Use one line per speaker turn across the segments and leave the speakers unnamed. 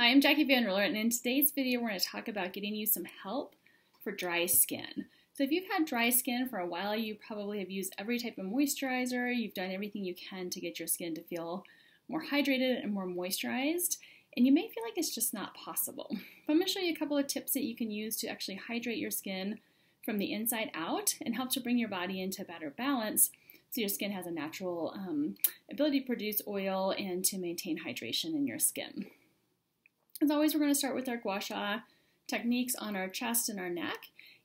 Hi, I'm Jackie Van Ruler, and in today's video, we're going to talk about getting you some help for dry skin. So if you've had dry skin for a while, you probably have used every type of moisturizer, you've done everything you can to get your skin to feel more hydrated and more moisturized, and you may feel like it's just not possible. But I'm going to show you a couple of tips that you can use to actually hydrate your skin from the inside out and help to bring your body into better balance so your skin has a natural um, ability to produce oil and to maintain hydration in your skin. As always, we're going to start with our gua sha techniques on our chest and our neck.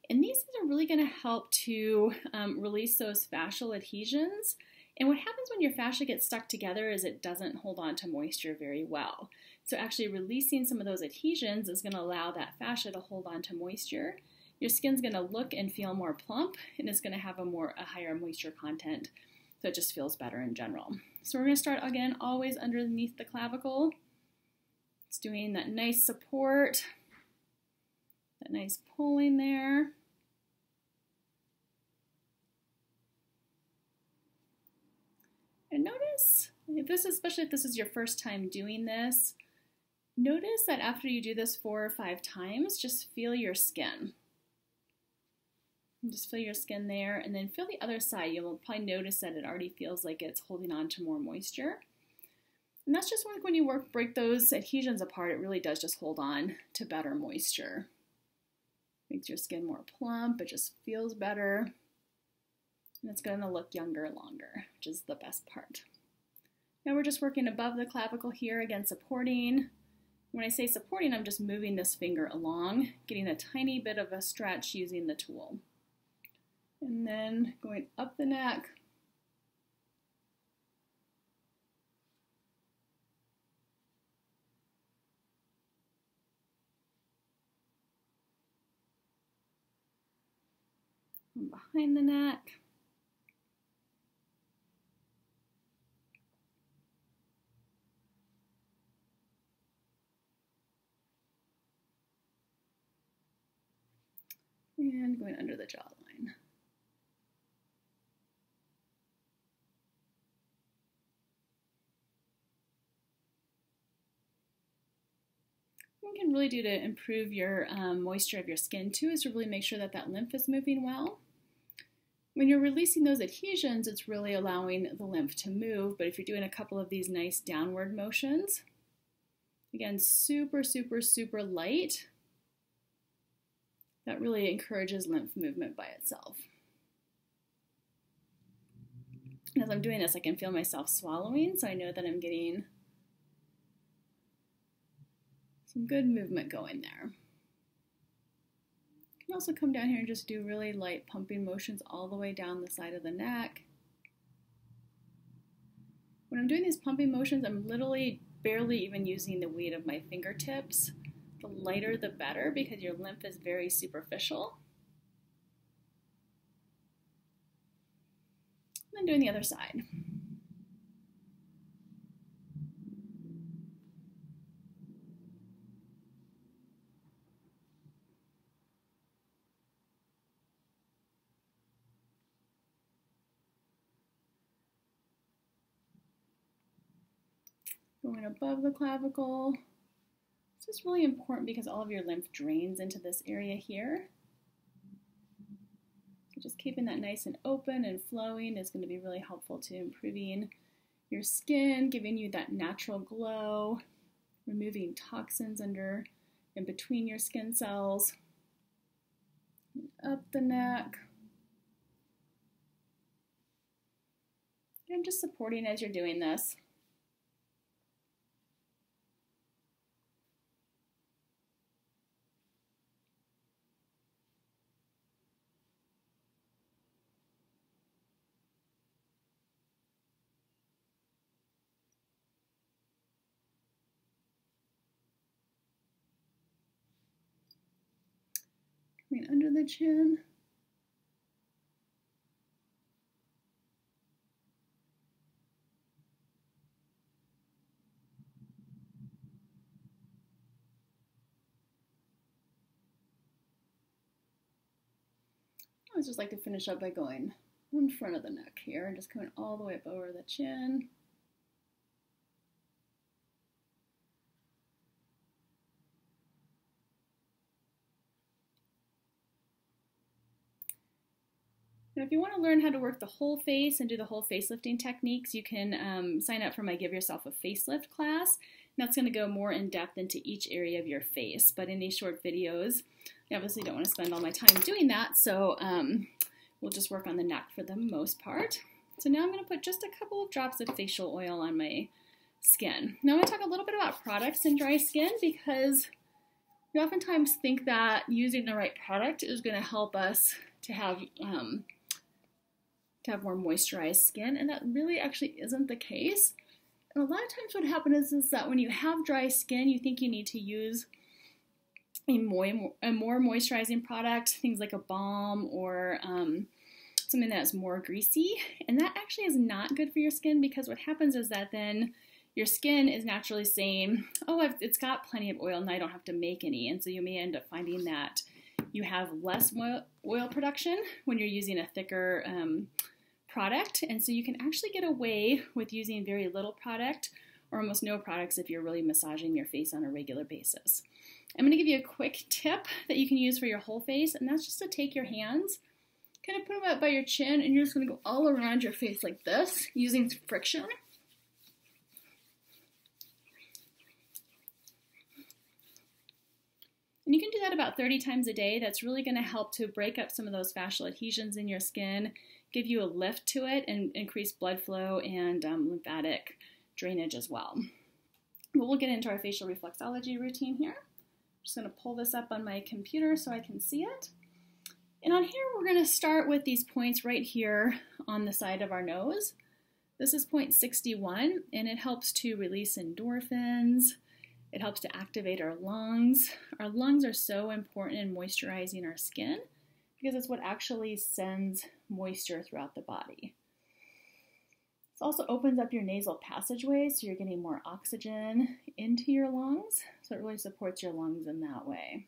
And these are really going to help to um, release those fascial adhesions. And what happens when your fascia gets stuck together is it doesn't hold on to moisture very well. So actually releasing some of those adhesions is going to allow that fascia to hold on to moisture. Your skin's going to look and feel more plump, and it's going to have a more a higher moisture content. So it just feels better in general. So we're going to start again always underneath the clavicle. It's doing that nice support, that nice pulling there. And notice, if this, especially if this is your first time doing this, notice that after you do this four or five times, just feel your skin. Just feel your skin there, and then feel the other side. You'll probably notice that it already feels like it's holding on to more moisture. And that's just like when you work break those adhesions apart, it really does just hold on to better moisture. Makes your skin more plump, it just feels better. And it's going to look younger longer, which is the best part. Now we're just working above the clavicle here, again supporting. When I say supporting, I'm just moving this finger along, getting a tiny bit of a stretch using the tool. And then going up the neck, and behind the neck. And going under the jawline. What you can really do to improve your um, moisture of your skin too is to really make sure that that lymph is moving well. When you're releasing those adhesions, it's really allowing the lymph to move, but if you're doing a couple of these nice downward motions, again, super, super, super light, that really encourages lymph movement by itself. As I'm doing this, I can feel myself swallowing, so I know that I'm getting some good movement going there can also come down here and just do really light pumping motions all the way down the side of the neck. When I'm doing these pumping motions, I'm literally barely even using the weight of my fingertips. The lighter the better because your lymph is very superficial. And then doing the other side. Going above the clavicle. This is really important because all of your lymph drains into this area here. So just keeping that nice and open and flowing is going to be really helpful to improving your skin, giving you that natural glow, removing toxins under and between your skin cells, up the neck. And just supporting as you're doing this. Coming under the chin. I would just like to finish up by going in front of the neck here and just coming all the way up over the chin. Now, if you want to learn how to work the whole face and do the whole facelifting techniques, you can um, sign up for my Give Yourself a Facelift class. And that's going to go more in depth into each area of your face. But in these short videos, I obviously don't want to spend all my time doing that, so um, we'll just work on the neck for the most part. So now I'm going to put just a couple of drops of facial oil on my skin. Now I'm going to talk a little bit about products in dry skin because we oftentimes think that using the right product is going to help us to have um, to have more moisturized skin, and that really actually isn't the case. And a lot of times, what happens is, is that when you have dry skin, you think you need to use a more, a more moisturizing product, things like a balm or um, something that's more greasy, and that actually is not good for your skin because what happens is that then your skin is naturally saying, oh, it's got plenty of oil and I don't have to make any. And so you may end up finding that you have less oil production when you're using a thicker um, product. And so you can actually get away with using very little product or almost no products if you're really massaging your face on a regular basis. I'm going to give you a quick tip that you can use for your whole face, and that's just to take your hands, kind of put them up by your chin, and you're just going to go all around your face like this using friction. And you can do that about 30 times a day. That's really going to help to break up some of those fascial adhesions in your skin give you a lift to it and increase blood flow and um, lymphatic drainage as well. But we'll get into our facial reflexology routine here. I'm just going to pull this up on my computer so I can see it. And on here, we're going to start with these points right here on the side of our nose. This is point 61, and it helps to release endorphins. It helps to activate our lungs. Our lungs are so important in moisturizing our skin because it's what actually sends moisture throughout the body. This also opens up your nasal passageways so you're getting more oxygen into your lungs. So it really supports your lungs in that way.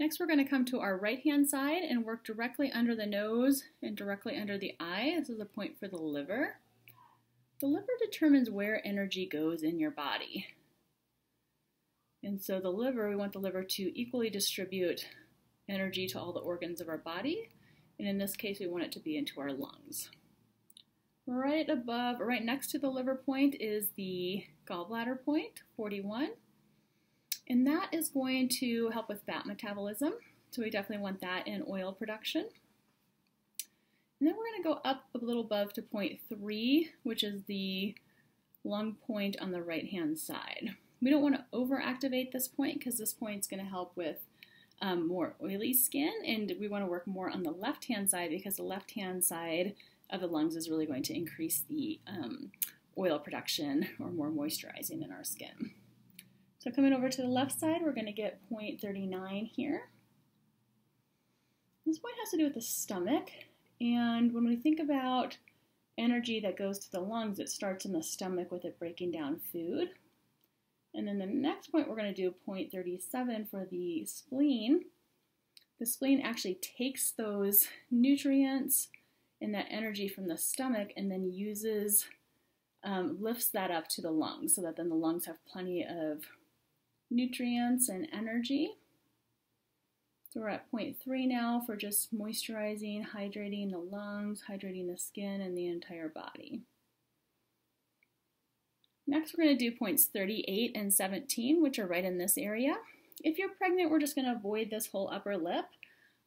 Next, we're going to come to our right hand side and work directly under the nose and directly under the eye. This is a point for the liver. The liver determines where energy goes in your body. And so the liver, we want the liver to equally distribute energy to all the organs of our body. And in this case, we want it to be into our lungs. Right above, right next to the liver point is the gallbladder point, 41. And that is going to help with fat metabolism. So we definitely want that in oil production. And then we're going to go up a little above to point 3, which is the lung point on the right hand side. We don't want to overactivate this point because this point is going to help with um, more oily skin, and we want to work more on the left hand side because the left hand side of the lungs is really going to increase the um, oil production or more moisturizing in our skin. So coming over to the left side, we're going to get point 0.39 here. This point has to do with the stomach, and when we think about energy that goes to the lungs, it starts in the stomach with it breaking down food. And then the next point we're going to do, point 37 for the spleen. The spleen actually takes those nutrients and that energy from the stomach and then uses, um, lifts that up to the lungs so that then the lungs have plenty of nutrients and energy. So we're at point three now for just moisturizing, hydrating the lungs, hydrating the skin, and the entire body. Next, we're going to do points 38 and 17, which are right in this area. If you're pregnant, we're just going to avoid this whole upper lip.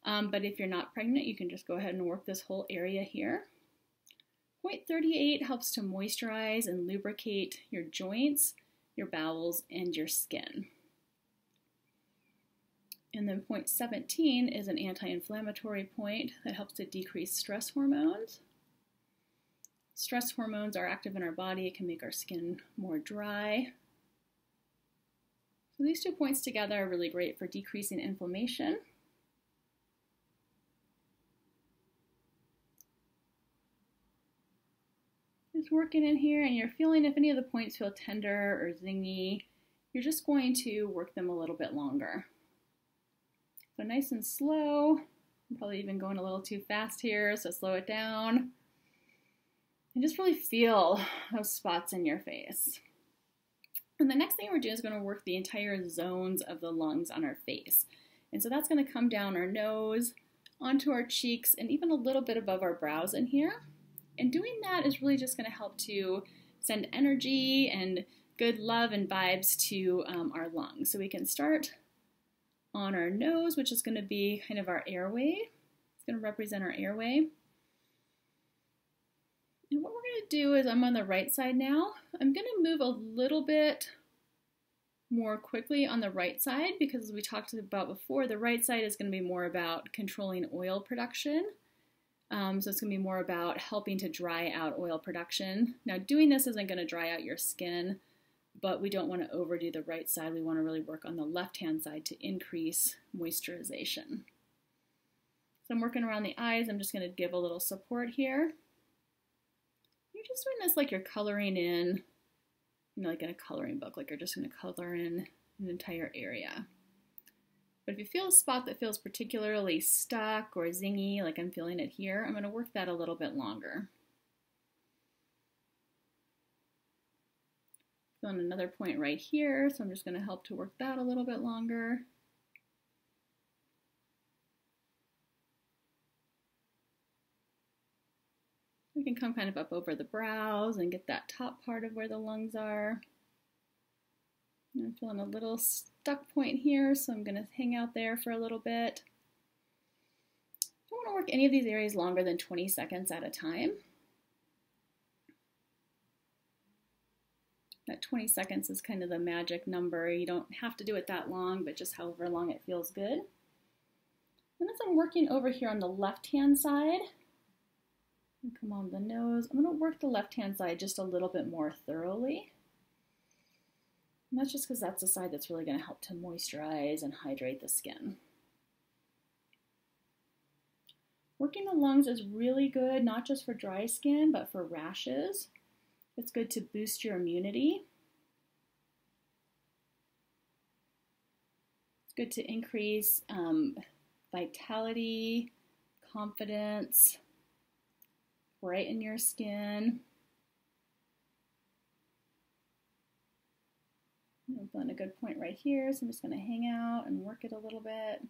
Um, but if you're not pregnant, you can just go ahead and work this whole area here. Point 38 helps to moisturize and lubricate your joints, your bowels, and your skin. And then point 17 is an anti-inflammatory point that helps to decrease stress hormones. Stress hormones are active in our body. It can make our skin more dry. So these two points together are really great for decreasing inflammation. Just working in here and you're feeling if any of the points feel tender or zingy, you're just going to work them a little bit longer. So nice and slow. I'm probably even going a little too fast here, so slow it down and just really feel those spots in your face. And the next thing we're doing is going to work the entire zones of the lungs on our face. And so that's going to come down our nose, onto our cheeks, and even a little bit above our brows in here. And doing that is really just going to help to send energy and good love and vibes to um, our lungs. So we can start on our nose, which is going to be kind of our airway. It's going to represent our airway. And what we're going to do is I'm on the right side now. I'm going to move a little bit more quickly on the right side because as we talked about before, the right side is going to be more about controlling oil production. Um, so it's going to be more about helping to dry out oil production. Now doing this isn't going to dry out your skin, but we don't want to overdo the right side. We want to really work on the left-hand side to increase moisturization. So I'm working around the eyes. I'm just going to give a little support here. You're just doing this like you're coloring in you know, like in a coloring book, like you're just going to color in an entire area. But if you feel a spot that feels particularly stuck or zingy, like I'm feeling it here, I'm going to work that a little bit longer. On another point right here, so I'm just going to help to work that a little bit longer. We can come kind of up over the brows and get that top part of where the lungs are. I'm feeling a little stuck point here, so I'm going to hang out there for a little bit. I don't want to work any of these areas longer than 20 seconds at a time. That 20 seconds is kind of the magic number. You don't have to do it that long, but just however long it feels good. And as I'm working over here on the left-hand side, come on the nose. I'm to work the left-hand side just a little bit more thoroughly. And that's just because that's the side that's really going to help to moisturize and hydrate the skin. Working the lungs is really good, not just for dry skin, but for rashes. It's good to boost your immunity. It's good to increase um, vitality, confidence, brighten your skin. I'm feeling a good point right here, so I'm just going to hang out and work it a little bit.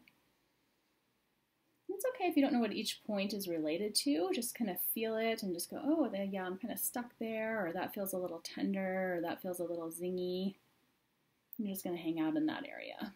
Okay if you don't know what each point is related to, just kind of feel it and just go, oh, yeah, I'm kind of stuck there, or that feels a little tender, or that feels a little zingy. I'm just going to hang out in that area.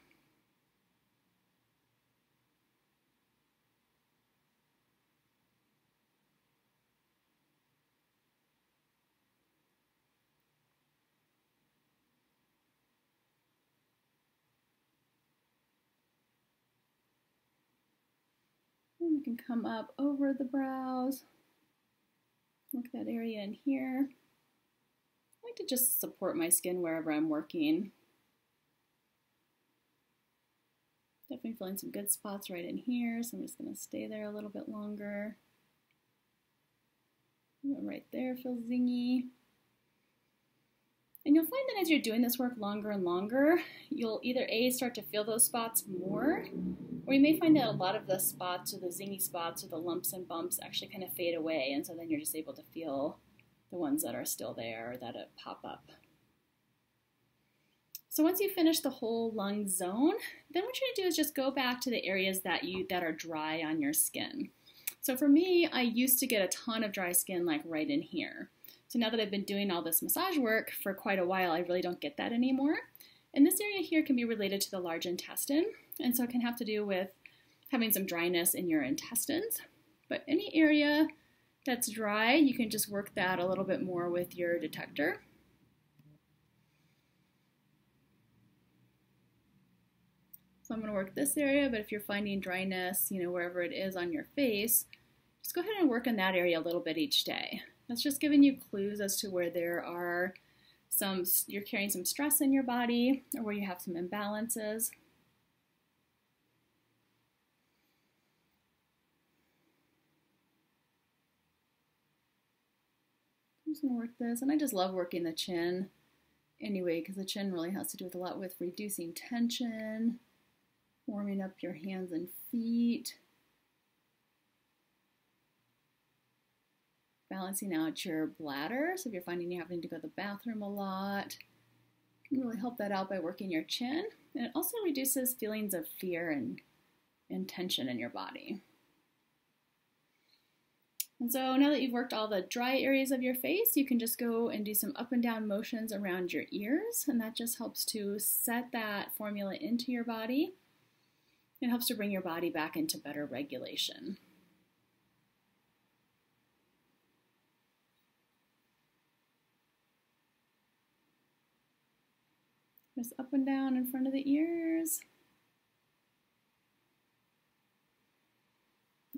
And can come up over the brows, look at that area in here. I like to just support my skin wherever I'm working. Definitely feeling some good spots right in here, so I'm just to stay there a little bit longer. Right there feels zingy. And you'll find that as you're doing this work longer and longer, you'll either A, start to feel those spots more, or you may find that a lot of the spots or the zingy spots or the lumps and bumps actually kind of fade away, and so then you're just able to feel the ones that are still there or that uh, pop up. So once you finish the whole lung zone, then what you're gonna do is just go back to the areas that you that are dry on your skin. So for me, I used to get a ton of dry skin like right in here. So now that I've been doing all this massage work for quite a while, I really don't get that anymore. And this area here can be related to the large intestine, and so it can have to do with having some dryness in your intestines. But any area that's dry, you can just work that a little bit more with your detector. So I'm going to work this area, but if you're finding dryness, you know, wherever it is on your face, just go ahead and work in that area a little bit each day. That's just giving you clues as to where there are some, you're carrying some stress in your body or where you have some imbalances. I'm just gonna work this, and I just love working the chin anyway, because the chin really has to do with a lot with reducing tension, warming up your hands and feet. Balancing out your bladder. So if you're finding you're having to go to the bathroom a lot, you can really help that out by working your chin. And it also reduces feelings of fear and and tension in your body. And so now that you've worked all the dry areas of your face, you can just go and do some up and down motions around your ears, and that just helps to set that formula into your body. It helps to bring your body back into better regulation. Just up and down in front of the ears.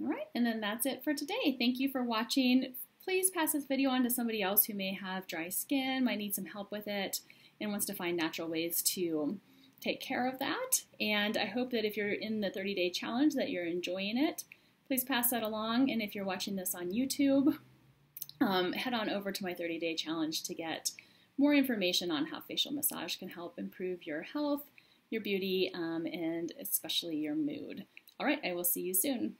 All right, and then that's it for today. Thank you for watching. Please pass this video on to somebody else who may have dry skin, might need some help with it, and wants to find natural ways to take care of that. And I hope that if you're in the 30 day challenge that you're enjoying it. Please pass that along. And if you're watching this on YouTube, um, head on over to my 30 day challenge to get more information on how facial massage can help improve your health, your beauty, um, and especially your mood. All right, I will see you soon.